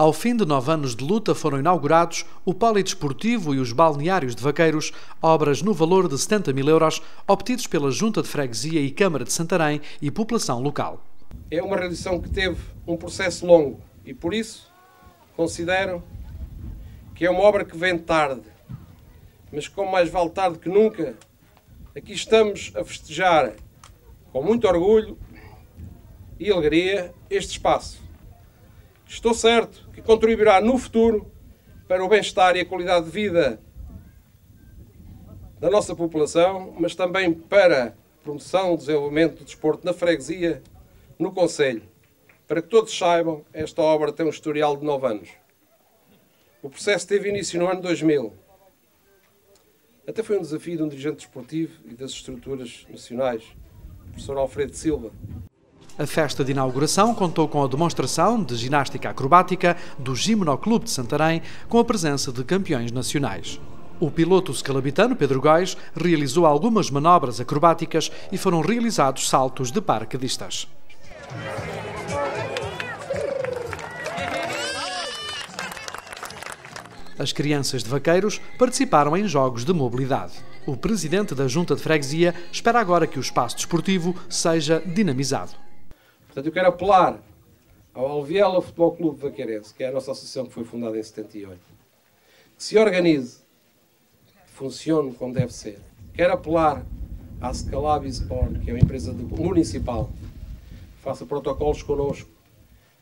Ao fim de nove anos de luta foram inaugurados o Polidesportivo e os Balneários de Vaqueiros, obras no valor de 70 mil euros, obtidos pela Junta de Freguesia e Câmara de Santarém e população local. É uma realização que teve um processo longo e, por isso, considero que é uma obra que vem tarde, mas como mais vale tarde que nunca, aqui estamos a festejar com muito orgulho e alegria este espaço. Estou certo que contribuirá no futuro para o bem-estar e a qualidade de vida da nossa população, mas também para a promoção e desenvolvimento do desporto na freguesia, no Conselho. Para que todos saibam, esta obra tem um historial de nove anos. O processo teve início no ano 2000. Até foi um desafio de um dirigente desportivo e das estruturas nacionais, o professor Alfredo Silva, a festa de inauguração contou com a demonstração de ginástica acrobática do Gimnoclube de Santarém, com a presença de campeões nacionais. O piloto scalabitano Pedro Góis realizou algumas manobras acrobáticas e foram realizados saltos de paraquedistas. As crianças de vaqueiros participaram em jogos de mobilidade. O presidente da Junta de Freguesia espera agora que o espaço desportivo seja dinamizado. Portanto, eu quero apelar ao Alviela Futebol Clube Vaqueirense, que é a nossa associação que foi fundada em 78, que se organize, que funcione como deve ser. Quero apelar à Scalab Sport, que é uma empresa municipal, que faça protocolos connosco.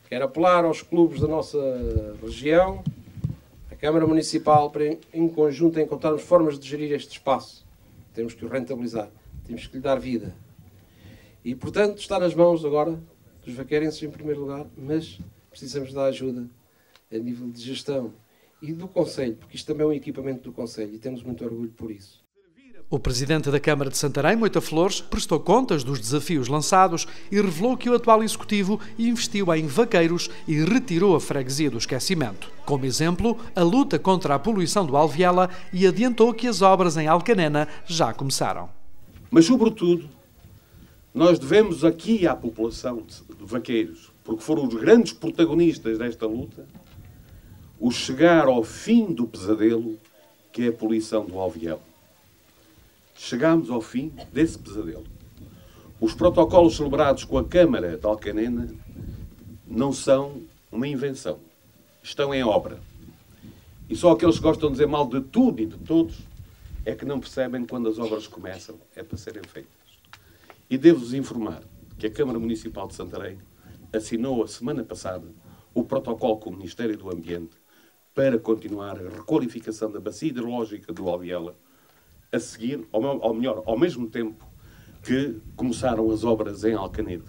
Quero apelar aos clubes da nossa região, à Câmara Municipal, para em conjunto encontrarmos formas de gerir este espaço. Temos que o rentabilizar, temos que lhe dar vida. E, portanto, está nas mãos agora dos vaqueirenses em primeiro lugar, mas precisamos da ajuda a nível de gestão e do Conselho, porque isto também é um equipamento do Conselho e temos muito orgulho por isso. O presidente da Câmara de Santarém, Moita Flores, prestou contas dos desafios lançados e revelou que o atual executivo investiu em vaqueiros e retirou a freguesia do esquecimento. Como exemplo, a luta contra a poluição do Alviela e adiantou que as obras em Alcanena já começaram. Mas, sobretudo, nós devemos aqui à população de vaqueiros, porque foram os grandes protagonistas desta luta, o chegar ao fim do pesadelo que é a poluição do alviel. Chegámos ao fim desse pesadelo. Os protocolos celebrados com a Câmara de Alcanena não são uma invenção. Estão em obra. E só aqueles que gostam de dizer mal de tudo e de todos é que não percebem quando as obras começam é para serem feitas. E devo-vos informar que a Câmara Municipal de Santarém assinou a semana passada o protocolo com o Ministério do Ambiente para continuar a requalificação da bacia hidrológica do Albiela, a seguir, ou melhor, ao mesmo tempo que começaram as obras em Alcanede.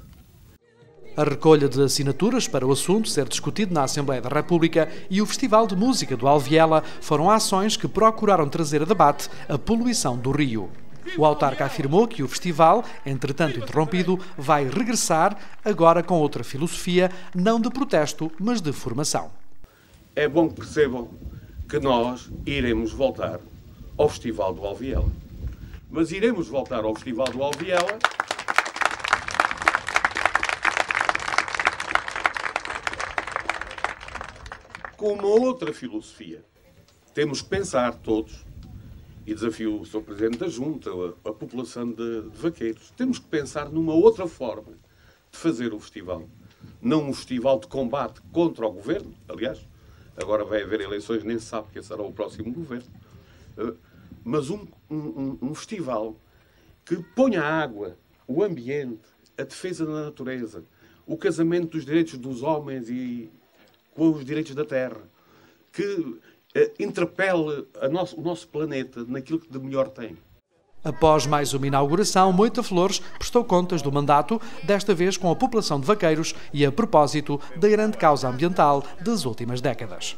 A recolha de assinaturas para o assunto ser discutido na Assembleia da República e o Festival de Música do Alviela foram ações que procuraram trazer a debate a poluição do rio. O autarca afirmou que o festival, entretanto interrompido, vai regressar, agora com outra filosofia, não de protesto, mas de formação. É bom que percebam que nós iremos voltar ao Festival do Alviela. Mas iremos voltar ao Festival do Alviela com uma outra filosofia. Temos que pensar todos e desafio o Sr. Presidente da Junta, a, a população de, de, Vaqueiros. Temos que pensar numa outra forma de fazer o festival. Não um festival de combate contra o governo, aliás, agora vai haver eleições, nem se sabe quem será o próximo governo, eh, mas um, um, um festival que ponha a água, o ambiente, a defesa da natureza, o casamento dos direitos dos homens e com os direitos da terra, que interpele nosso, o nosso planeta naquilo que de melhor tem. Após mais uma inauguração, Moita Flores prestou contas do mandato, desta vez com a população de vaqueiros e a propósito da grande causa ambiental das últimas décadas.